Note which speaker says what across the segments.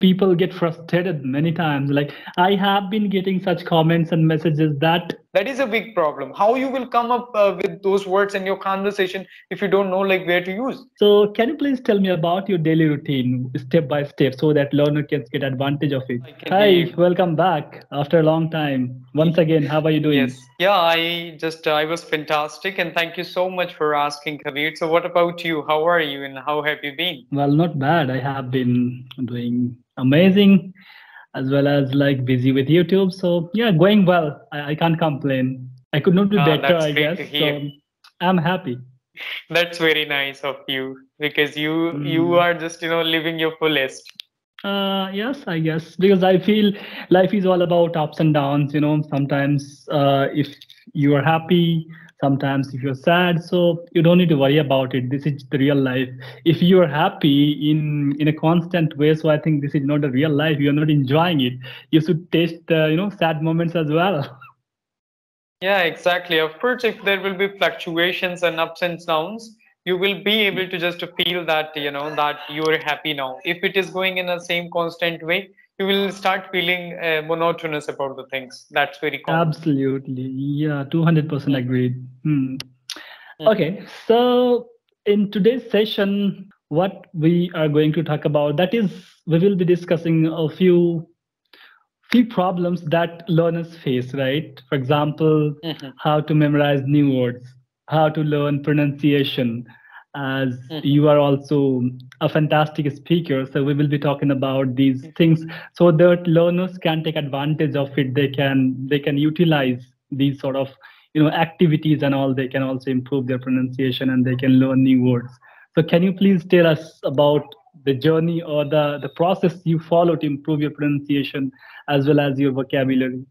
Speaker 1: people get frustrated many times. Like i have been getting such comments and messages that
Speaker 2: that is a big problem. How you will come up uh, with those words in your conversation if you don't know like where to use?
Speaker 1: So can you please tell me about your daily routine step by step so that learner can get advantage of it? Hi welcome back after a long time. Once again how are you doing?
Speaker 2: Yes. Yeah i just uh, i was fantastic and thank you so much for asking Kabir. so what about you? How are you and how have you been?
Speaker 1: Well not bad. I have been doing amazing as well as like busy with youtube. So yeah going well. I, I can't complain. I could not do ah, better i guess. so i'm happy.
Speaker 2: That's very nice of you because you mm. you are just you know living your fullest.
Speaker 1: Uh yes i guess. Because i feel life is all about ups and downs you know. Sometimes uh if you are happy sometimes if you're sad so you don't need to worry about it. This is the real life. If you're happy in in a constant way so i think this is not the real life. You're not enjoying it. You should taste the you know sad moments as well.
Speaker 2: Yeah exactly. Of course if there will be fluctuations and ups and downs you will be able to just feel that you know that you're happy now. If it is going in the same constant way you will start feeling uh, monotonous about the things. That's very common.
Speaker 1: Absolutely. Yeah, 200% agreed. Hmm. hmm. Okay, so in today's session, what we are going to talk about that is we will be discussing a few few problems that learners face right for example mm-hmm. how to memorize new words how to learn pronunciation as mm-hmm. you are also a fantastic speaker so we will be talking about these mm-hmm. things so that learners can take advantage of it they can they can utilize these sort of you know activities and all they can also improve their pronunciation and they can learn new words so can you please tell us about the journey or the the process you follow to improve your pronunciation as well as your vocabulary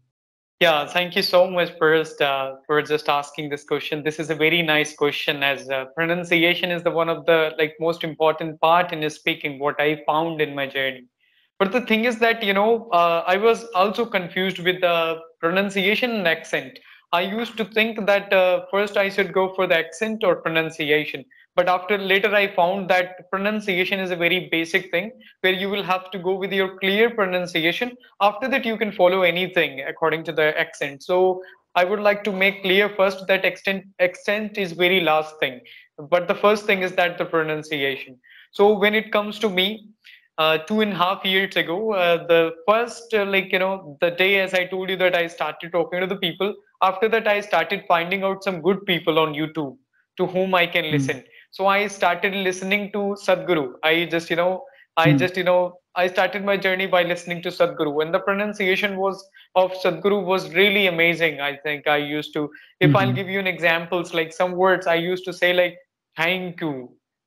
Speaker 2: yeah, thank you so much first uh, for just asking this question. This is a very nice question as uh, pronunciation is the one of the like most important part in speaking what I found in my journey. But the thing is that you know uh, I was also confused with the pronunciation and accent. I used to think that uh, first I should go for the accent or pronunciation but after later i found that pronunciation is a very basic thing where you will have to go with your clear pronunciation. After that you can follow anything according to the accent. So i would like to make clear first that accent accent is very last thing. But the first thing is that the pronunciation. So when it comes to me uh, two and a half years ago uh, the first uh, like you know the day as i told you that i started talking to the people after that i started finding out some good people on youtube to whom i can mm. listen so i started listening to sadhguru i just you know i mm. just you know i started my journey by listening to sadhguru and the pronunciation was of sadhguru was really amazing i think i used to if mm-hmm. i'll give you an examples like some words i used to say like thank you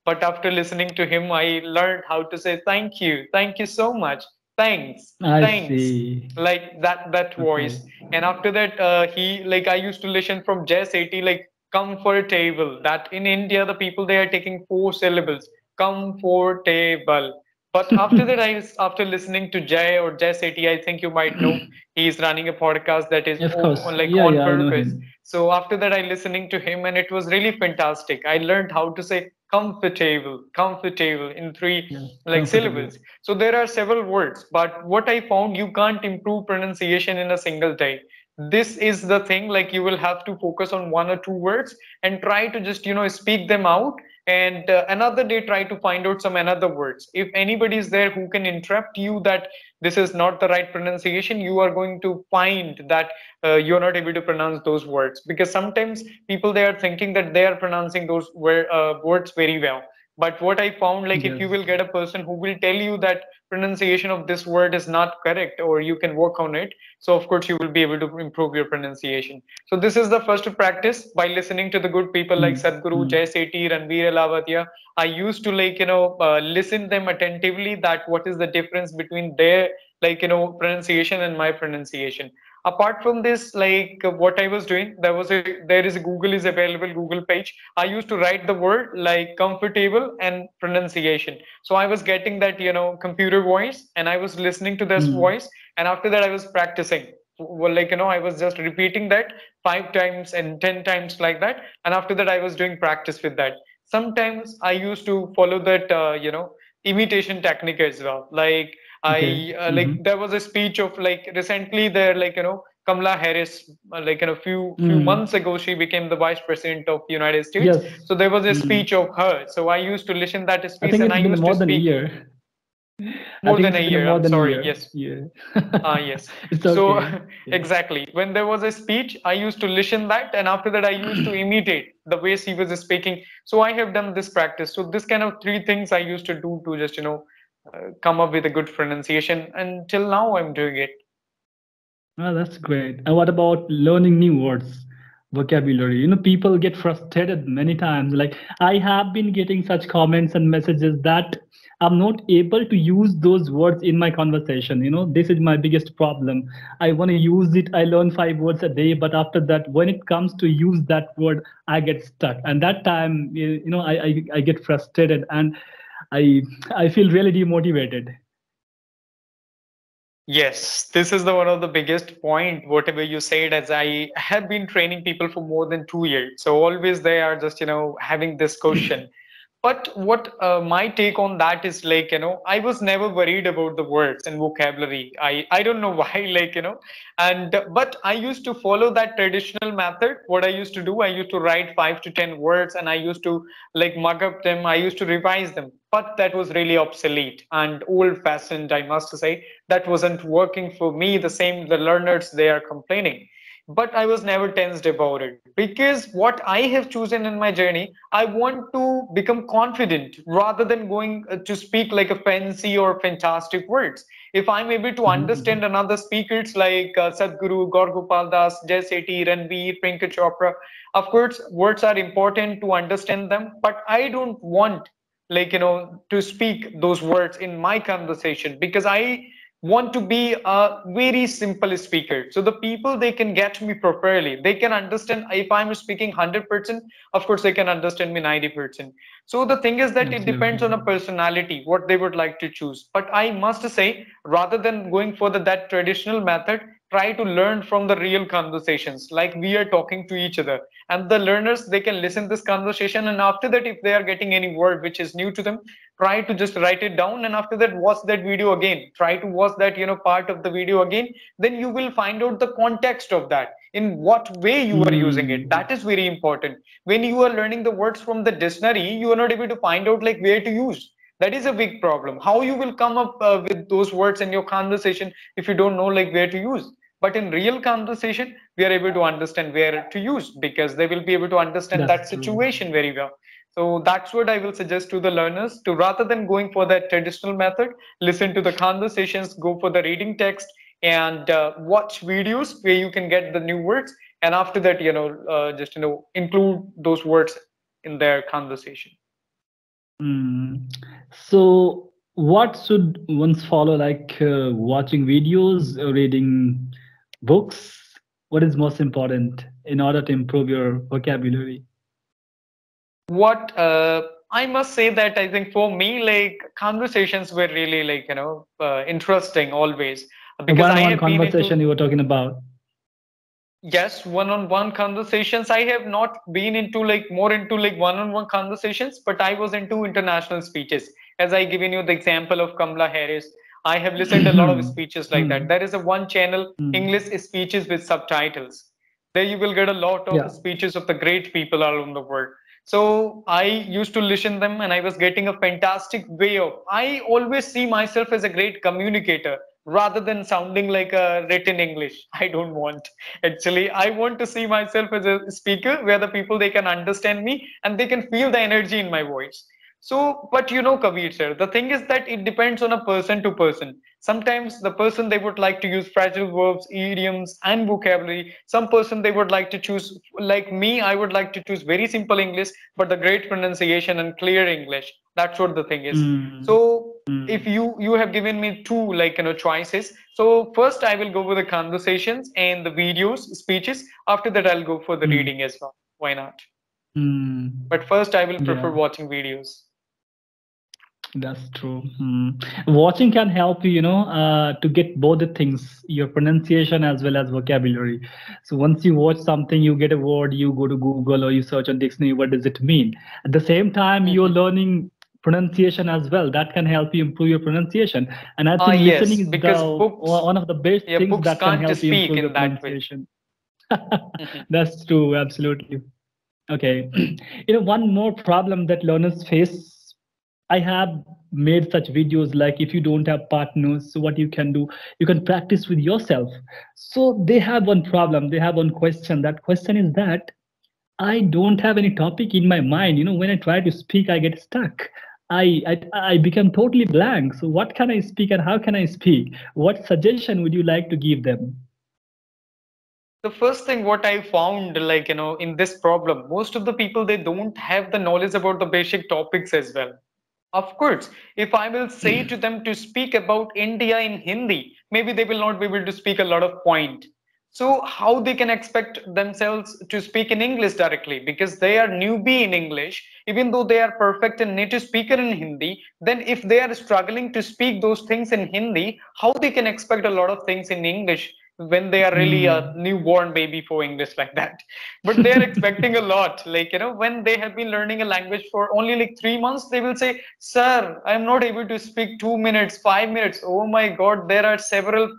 Speaker 2: but after listening to him i learned how to say thank you thank you so much thanks
Speaker 1: I
Speaker 2: thanks
Speaker 1: see.
Speaker 2: like that that voice okay. and after that uh, he like i used to listen from jay Shetty like comfortable that in india the people they are taking four syllables comfortable. But after that i after listening to jay or jay Shetty, i think you might know he's running a podcast that is
Speaker 1: on,
Speaker 2: on, like
Speaker 1: yeah,
Speaker 2: on
Speaker 1: yeah,
Speaker 2: purpose. so after that i listening to him and it was really fantastic. I learned how to say comfortable comfortable in three yeah, like syllables. So there are several words but what i found you can't improve pronunciation in a single day this is the thing like you will have to focus on one or two words and try to just you know speak them out and uh, another day try to find out some another words. If anybody is there who can interrupt you that this is not the right pronunciation you are going to find that uh, you're not able to pronounce those words because sometimes people they are thinking that they are pronouncing those uh, words very well but what i found like yes. if you will get a person who will tell you that pronunciation of this word is not correct or you can work on it so of course you will be able to improve your pronunciation so this is the first practice by listening to the good people like hmm. sadhguru mm. jay Shetty, ranveer Allahbadia i used to like you know uh, listen them attentively that what is the difference between their like you know pronunciation and my pronunciation apart from this like what i was doing there was a there is a google is available google page. I used to write the word like comfortable and pronunciation. So i was getting that you know computer voice and i was listening to this mm. voice and after that i was practicing. Well like you know i was just repeating that five times and ten times like that and after that i was doing practice with that. Sometimes i used to follow that uh, you know imitation technique as well like Okay. I uh, like mm-hmm. there was a speech of like recently there like you know Kamala Harris uh, like in a few few mm. months ago she became the vice president of the United States. Yes. So there was a mm. speech of her. So I used to listen that speech
Speaker 1: I think
Speaker 2: and
Speaker 1: I
Speaker 2: used
Speaker 1: more
Speaker 2: to
Speaker 1: than
Speaker 2: speak.
Speaker 1: a year.
Speaker 2: More than a year.
Speaker 1: More than
Speaker 2: sorry.
Speaker 1: Year.
Speaker 2: Yes.
Speaker 1: Yeah.
Speaker 2: Ah yes. So exactly when there was a speech, I used to listen that, and after that I used to imitate the way she was speaking. So I have done this practice. So this kind of three things I used to do to just you know uh, come up with a good pronunciation and till now i'm doing it
Speaker 1: oh, that's great and what about learning new words vocabulary. You know people get frustrated many times. Like i have been getting such comments and messages that i'm not able to use those words in my conversation. You know this is my biggest problem. I want to use it. I learn five words a day but after that when it comes to use that word i get stuck. And that time you know i i, I get frustrated and I I feel really demotivated.
Speaker 2: Yes, this is the one of the biggest point. Whatever you said, as I have been training people for more than two years, so always they are just you know having this question. But what uh, my take on that is like you know i was never worried about the words and vocabulary. I i don't know why like you know. And but i used to follow that traditional method. What i used to do i used to write 5 to 10 words and i used to like mug up them. I used to revise them but that was really obsolete and old fashioned i must say that wasn't working for me the same the learners they are complaining but I was never tensed about it because what I have chosen in my journey, I want to become confident rather than going uh, to speak like a fancy or fantastic words. If I'm able to mm-hmm. understand another speakers like uh, Sadhguru, Gaur Das, Jay Shetty, Ranveer, Priyanka Chopra, of course, words are important to understand them, but I don't want like you know to speak those words in my conversation because I want to be a very simple speaker. So the people they can get me properly. They can understand if i'm speaking 100% of course they can understand me 90% so the thing is that it depends on a personality what they would like to choose. But i must say rather than going for the, that traditional method try to learn from the real conversations like we are talking to each other. And the learners they can listen this conversation and after that if they are getting any word which is new to them try to just write it down and after that watch that video again. Try to watch that you know part of the video again. Then you will find out the context of that in what way you are using it. That is very important. When you are learning the words from the dictionary you are not able to find out like where to use. That is a big problem. How you will come up uh, with those words in your conversation if you don't know like where to use but in real conversation we are able to understand where to use because they will be able to understand that's that situation true. very well so that's what i will suggest to the learners to rather than going for that traditional method listen to the conversations go for the reading text and uh, watch videos where you can get the new words and after that you know uh, just you know include those words in their conversation
Speaker 1: mm. so what should ones follow like uh, watching videos reading books what is most important in order to improve your vocabulary?
Speaker 2: What uh, i must say that i think for me like conversations were really like you know uh, interesting always.
Speaker 1: Because one on one conversation into, you were talking about?
Speaker 2: Yes one on one conversations. I have not been into like more into like one on one conversations but i was into international speeches. As i given you the example of kamala harris I have listened a lot of speeches like that. Hmm. There is a one channel, hmm. English speeches with subtitles. There you will get a lot of yeah. speeches of the great people all around the world. So I used to listen them and I was getting a fantastic way of, I always see myself as a great communicator rather than sounding like a written English. I don't want. Actually, I want to see myself as a speaker where the people, they can understand me and they can feel the energy in my voice. So, but you know, Kabir sir, the thing is that it depends on a person to person. Sometimes the person they would like to use phrasal verbs, idioms, and vocabulary. Some person they would like to choose, like me, I would like to choose very simple English, but the great pronunciation and clear English. That's what the thing is. Mm. So, mm. if you you have given me two like you know choices, so first I will go with the conversations and the videos, speeches. After that, I'll go for the mm. reading as well. Why not?
Speaker 1: Hmm.
Speaker 2: But first, I will prefer yeah. watching videos.
Speaker 1: That's true. Hmm. Watching can help you, you know, uh, to get both the things, your pronunciation as well as vocabulary. So once you watch something, you get a word, you go to Google or you search on dictionary, what does it mean? At the same time, mm-hmm. you're learning pronunciation as well. That can help you improve your pronunciation. And I
Speaker 2: Ah,
Speaker 1: think
Speaker 2: yes,
Speaker 1: listening is the,
Speaker 2: books-
Speaker 1: one of the best
Speaker 2: yeah,
Speaker 1: things that can help you
Speaker 2: speak
Speaker 1: improve
Speaker 2: in
Speaker 1: your pronunciation.
Speaker 2: Mhm.
Speaker 1: That's true, absolutely. Okay. you know, one more problem that learners face. I have made such videos like if you don't have partners, so what you can do, you can practice with yourself. So they have one problem, they have one question. That question is that I don't have any topic in my mind. You know, when I try to speak, I get stuck. I, I I become totally blank. So what can I speak and how can I speak? What suggestion would you like to give them?
Speaker 2: the first thing what i found like you know in this problem most of the people they don't have the knowledge about the basic topics as well of course if i will say hmm. to them to speak about india in hindi maybe they will not be able to speak a lot of point. So how they can expect themselves to speak in english directly? Because they are newbie in english. Even though they are perfect and native speaker in hindi then if they are struggling to speak those things in hindi how they can expect a lot of things in english when they are really a newborn baby for English like that. But they are expecting a lot. Like, you know, when they have been learning a language for only like three months, they will say, Sir, I'm not able to speak two minutes, five minutes. Oh my God, there are several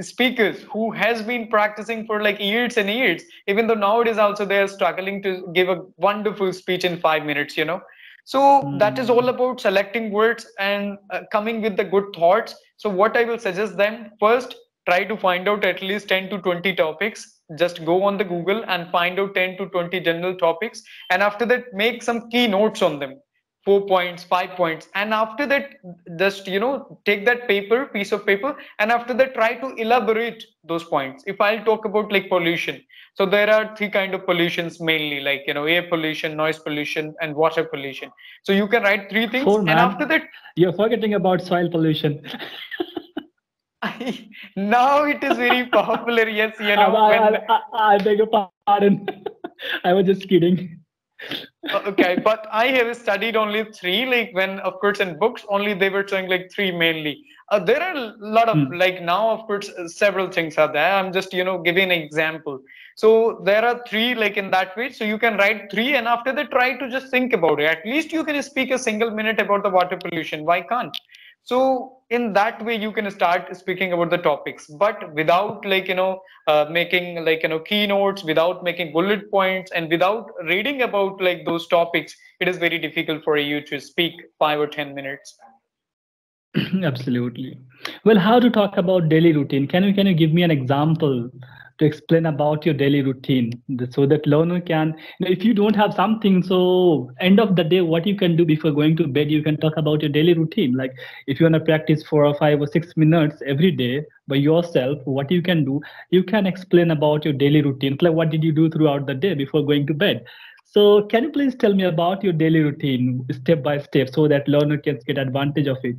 Speaker 2: speakers who has been practicing for like years and years. Even though nowadays also they are struggling to give a wonderful speech in five minutes, you know. So that is all about selecting words and uh, coming with the good thoughts. So what I will suggest them first try to find out at least 10 to 20 topics. Just go on the google and find out 10 to 20 general topics. And after that make some key notes on them. Four points five points. And after that just you know take that paper piece of paper and after that try to elaborate those points. If i'll talk about like pollution. So there are three kind of pollutions mainly like you know air pollution noise pollution and water pollution. So you can write three things.
Speaker 1: Poor
Speaker 2: and after that
Speaker 1: You're forgetting about soil pollution.
Speaker 2: now it is very popular yes you know
Speaker 1: I,
Speaker 2: when
Speaker 1: I, I, I beg your pardon. I was just kidding.
Speaker 2: okay but i have studied only three like when of course in books only they were showing like three mainly. Uh, there are a lot of
Speaker 1: Hmm.
Speaker 2: like now of course uh, several things are there. I'm just you know giving an example. So there are three like in that way. So you can write three and after that try to just think about it. At least you can speak a single minute about the water pollution. Why can't? So in that way you can start speaking about the topics but without like you know uh, making like you know keynotes without making bullet points and without reading about like those topics it is very difficult for you to speak 5 or 10 minutes
Speaker 1: Absolutely. Well, how to talk about daily routine? Can you can you give me an example to explain about your daily routine so that learner can you know, if you don't have something so end of the day what you can do before going to bed you can talk about your daily routine like if you want to practice four or five or six minutes every day by yourself what you can do you can explain about your daily routine like what did you do throughout the day before going to bed so can you please tell me about your daily routine step by step so that learner can get advantage of it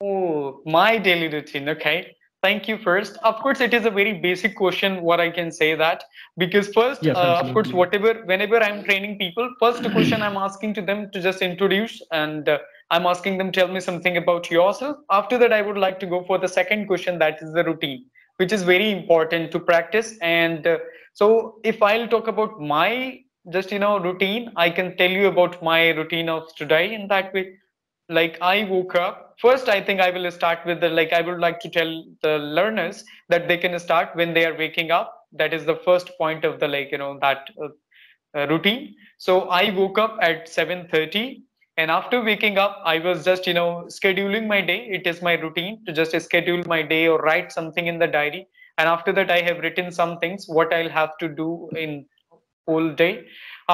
Speaker 2: Oh, my daily routine. Okay. Thank you first. Of course, it is a very basic question, what I can say that. Because first,
Speaker 1: Yes,
Speaker 2: uh, of course, whatever, whenever I'm training people, first question I'm asking to them to just introduce and uh, I'm asking them, tell me something about yourself. After that, I would like to go for the second question, that is the routine, which is very important to practice. And uh, so if I'll talk about my just, you know, routine, I can tell you about my routine of today in that way like i woke up first i think i will start with the like i would like to tell the learners that they can start when they are waking up. That is the first point of the like you know that uh, uh, routine. So i woke up at 7:30 and after waking up i was just you know scheduling my day. It is my routine to just schedule my day or write something in the diary. And after that i have written some things what i'll have to do in whole day.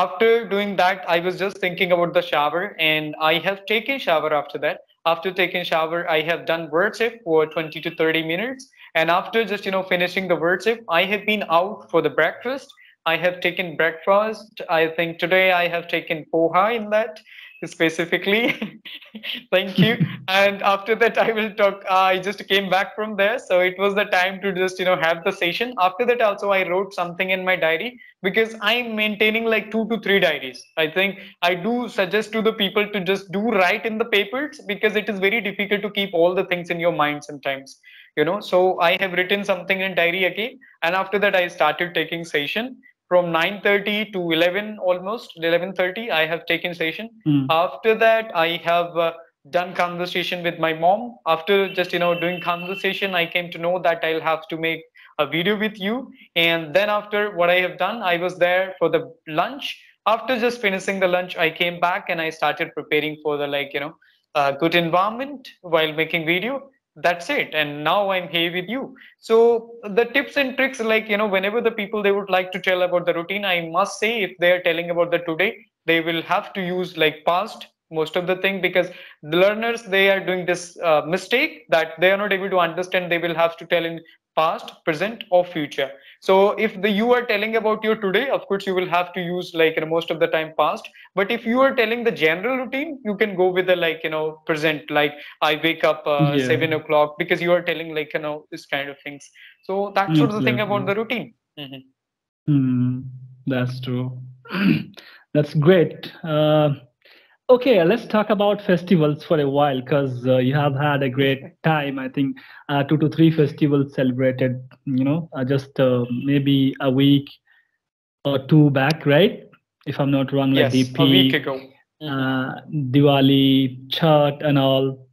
Speaker 2: After doing that i was just thinking about the shower and i have taken shower after that. After taking shower i have done worship for 20 to 30 minutes. And after just you know finishing the worship i have been out for the breakfast. I have taken breakfast. I think today i have taken poha in that specifically. Thank you. And after that i will talk uh, i just came back from there. So it was the time to just you know have the session. After that also i wrote something in my diary because i'm maintaining like two to three diaries. I think i do suggest to the people to just do write in the papers because it is very difficult to keep all the things in your mind sometimes you know. So i have written something in diary again. And after that i started taking session from 9.30 to 11 almost 11.30 i have taken session.
Speaker 1: Mm.
Speaker 2: after that i have uh, done conversation with my mom. After just you know doing conversation i came to know that i'll have to make a video with you. And then after what i have done i was there for the lunch. After just finishing the lunch i came back and i started preparing for the like you know uh, good environment while making video that's it. And now i'm here with you. So the tips and tricks like you know whenever the people they would like to tell about the routine i must say if they're telling about the today they will have to use like past most of the thing because the learners they are doing this uh, mistake that they are not able to understand. They will have to tell in past present or future so if the you are telling about your today of course you will have to use like most of the time past but if you are telling the general routine you can go with the like you know present like i wake up uh,
Speaker 1: Yeah.
Speaker 2: seven o'clock because you are telling like you know this kind of things so that's sort of the thing about the routine Mhm.
Speaker 1: Hmm, that's true. That's great. Uh, okay, let's talk about festivals for a while because uh, you have had a great time. I think uh, two to three festivals celebrated, you know, uh, just uh, maybe a week or two back, right? If I'm not wrong, like
Speaker 2: yes
Speaker 1: DP,
Speaker 2: a week ago
Speaker 1: uh, Diwali, Chhath, and all.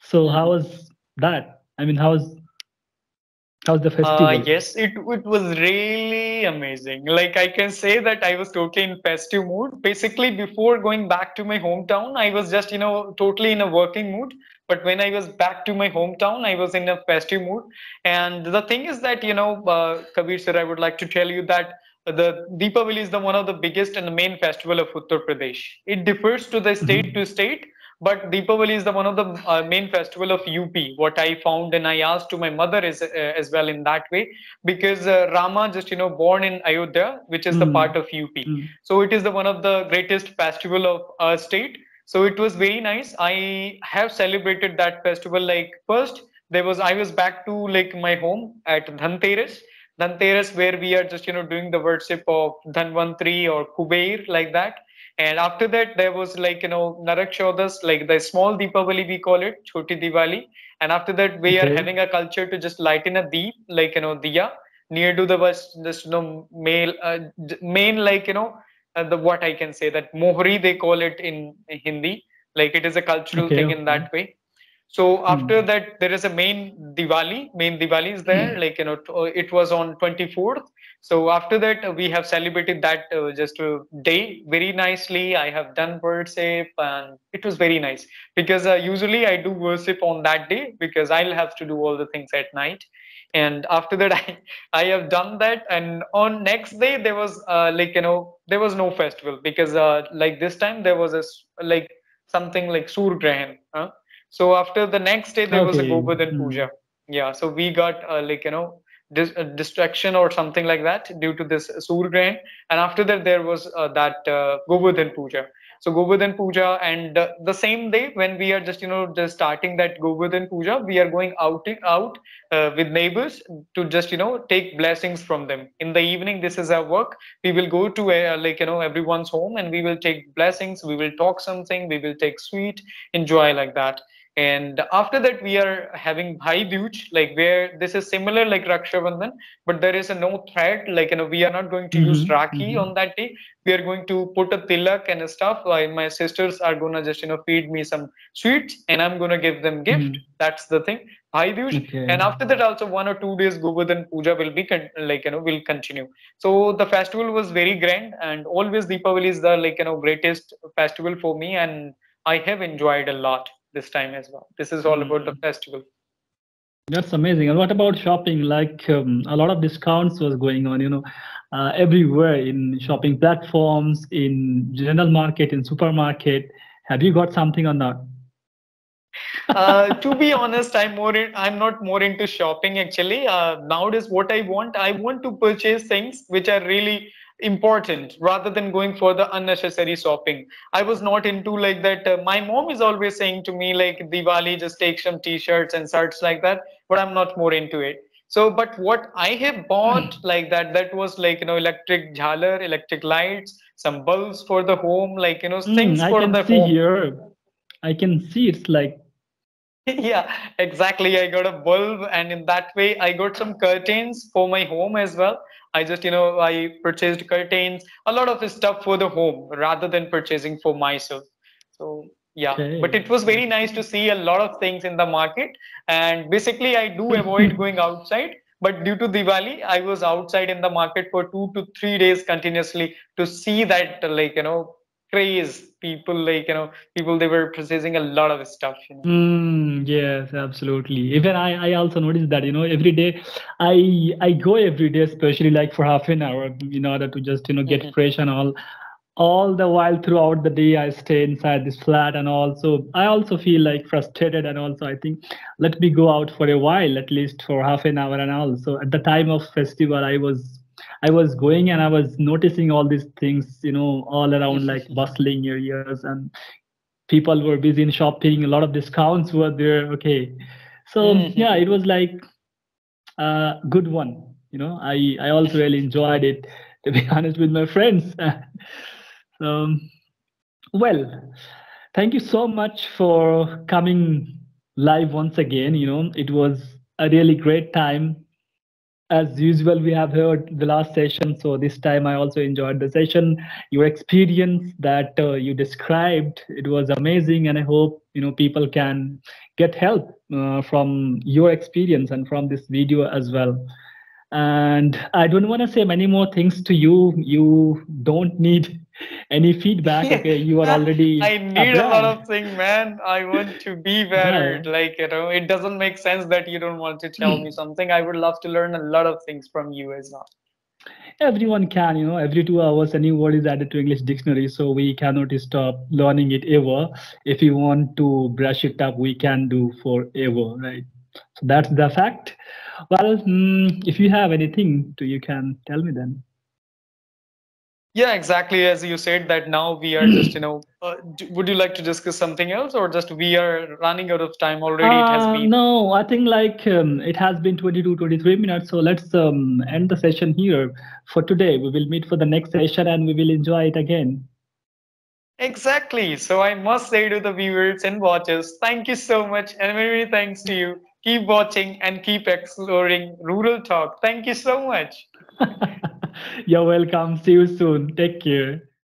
Speaker 1: So, how was that? I mean, how's how's the festival?
Speaker 2: Uh, yes, it it was really amazing. Like I can say that I was totally in festive mood. Basically, before going back to my hometown, I was just you know totally in a working mood. But when I was back to my hometown, I was in a festive mood. And the thing is that you know, uh, Kabir sir, I would like to tell you that the Deepavali is the one of the biggest and the main festival of Uttar Pradesh. It differs to the state to state, but Deepavali is the one of the uh, main festival of UP. What I found and I asked to my mother is uh, as well in that way because uh, Rama just you know born in Ayodhya, which is the
Speaker 1: Mm.
Speaker 2: part of UP.
Speaker 1: Mm.
Speaker 2: So it is the one of the greatest festival of our state. So it was very nice. I have celebrated that festival like first there was I was back to like my home at Dhanteras. Dhanteras where we are just you know doing the worship of Dhanvantri or Kuber like that. And after that there was like you know Narak Chodas like the small Deepavali we call it Choti Diwali. And after that we are having a culture to just lighten a deep like you know diya near to the was this you know male uh, main like you know uh, the what I can say that mohri they call it in Hindi like it is a cultural
Speaker 1: Okay,
Speaker 2: thing in that way. So after
Speaker 1: Hmm.
Speaker 2: that there is a main Diwali main Diwali is there like you know it was on 24th. So after that we have celebrated that uh, just a day very nicely. I have done worship and it was very nice because uh, usually I do worship on that day because I'll have to do all the things at night and after that i i have done that and on next day there was uh, like you know there was no festival because uh, like this time there was a like something like sur grahan huh? So after the next day there was a
Speaker 1: Okay.
Speaker 2: govardhan
Speaker 1: Hmm.
Speaker 2: puja yeah so we got uh, like you know dis- uh, distraction or something like that due to this sur grahan and after that there was uh, that uh, govardhan puja so govardhan puja and uh, the same day when we are just you know just starting that govardhan puja we are going out out uh, with neighbors to just you know take blessings from them. In the evening this is our work. We will go to uh, like you know everyone's home and we will take blessings. We will talk something. We will take sweet. Enjoy like that and after that we are having bhai Dooj, like where this is similar like raksha bandhan but there is a no thread like you know we are not going to use
Speaker 1: Mhm,
Speaker 2: rakhi
Speaker 1: mhm.
Speaker 2: on that day we are going to put a tilak and stuff like my sisters are gonna just you know feed me some sweets and i'm gonna give them gift
Speaker 1: Mhm.
Speaker 2: that's the thing bhai Dooj.
Speaker 1: Okay.
Speaker 2: and after that also one or two days govardhan puja will be con- like you know will continue so the festival was very grand and always deepavali is the like you know greatest festival for me and i have enjoyed a lot this time as well this is all about the
Speaker 1: Mm.
Speaker 2: festival
Speaker 1: That's amazing. And what about shopping? Like um, a lot of discounts was going on, you know, uh, everywhere in shopping platforms, in general market, in supermarket. Have you got something or not?
Speaker 2: uh, to be honest i'm more in, i'm not more into shopping actually uh, nowadays what i want i want to purchase things which are really important rather than going for the unnecessary shopping. I was not into like that uh, my mom is always saying to me like diwali just take some t-shirts and shirts like that but i'm not more into it. So but what i have bought like that that was like you know electric jhalar electric lights some bulbs for the home like you know
Speaker 1: Mm,
Speaker 2: things
Speaker 1: I
Speaker 2: for
Speaker 1: can
Speaker 2: the
Speaker 1: see
Speaker 2: home.
Speaker 1: here. I can see it's like
Speaker 2: yeah, exactly. I got a bulb, and in that way, I got some curtains for my home as well. I just, you know, I purchased curtains, a lot of stuff for the home rather than purchasing for myself. So yeah okay. but it was very nice to see a lot of things in the market and basically i do avoid going outside but due to diwali i was outside in the market for 2 to 3 days continuously to see that like you know craze people like you know people they were processing a lot of stuff you know?
Speaker 1: mm, yes absolutely even i i also noticed that you know every day i i go every day especially like for half an hour in order to just you know get mm-hmm. fresh and all all the while throughout the day i stay inside this flat and also i also feel like frustrated and also i think let me go out for a while at least for half an hour and also at the time of festival i was I was going and I was noticing all these things, you know, all around like bustling areas and people were busy in shopping. A lot of discounts were there. Okay. So mm-hmm. yeah, it was like a good one. You know, I, I also really enjoyed it, to be honest, with my friends. so, well, thank you so much for coming live once again. You know, it was a really great time as usual we have heard the last session so this time i also enjoyed the session. Your experience that uh, you described it was amazing and i hope you know people can get help uh, from your experience and from this video as well. And i don't want to say many more things to you. You don't need any feedback? Okay you are already
Speaker 2: i need a lot of things man. I want to be better. Yeah. like you know it doesn't make sense that you don't want to tell me something. I would love to learn a lot of things from you as well.
Speaker 1: Everyone can you know every two hours a new word is added to english dictionary so we cannot stop learning it ever. If you want to brush it up we can do forever right? So that's the fact. Well mm, if you have anything to you can tell me then
Speaker 2: yeah, exactly. As you said, that now we are just, you know, uh, would you like to discuss something else or just we are running out of time already? Uh,
Speaker 1: it has uh, been. No, I think like um, it has been 22, 23 minutes. So let's um, end the session here for today. We will meet for the next session and we will enjoy it again.
Speaker 2: Exactly. So I must say to the viewers and watchers, thank you so much and many, many thanks to you. Keep watching and keep exploring Rural Talk. Thank you so much.
Speaker 1: You're welcome. See you soon. Take care.